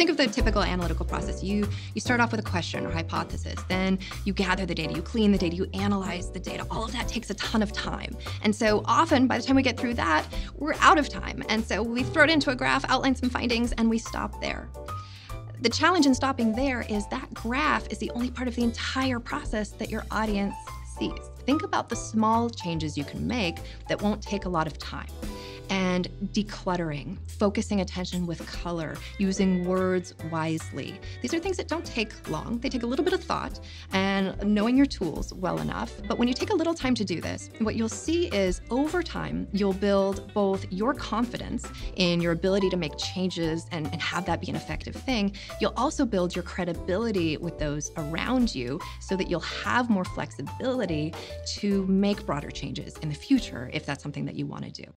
think of the typical analytical process, you, you start off with a question or hypothesis, then you gather the data, you clean the data, you analyze the data. All of that takes a ton of time. And so often, by the time we get through that, we're out of time. And so we throw it into a graph, outline some findings, and we stop there. The challenge in stopping there is that graph is the only part of the entire process that your audience sees. Think about the small changes you can make that won't take a lot of time and decluttering, focusing attention with color, using words wisely. These are things that don't take long. They take a little bit of thought and knowing your tools well enough. But when you take a little time to do this, what you'll see is over time, you'll build both your confidence in your ability to make changes and, and have that be an effective thing. You'll also build your credibility with those around you so that you'll have more flexibility to make broader changes in the future if that's something that you want to do.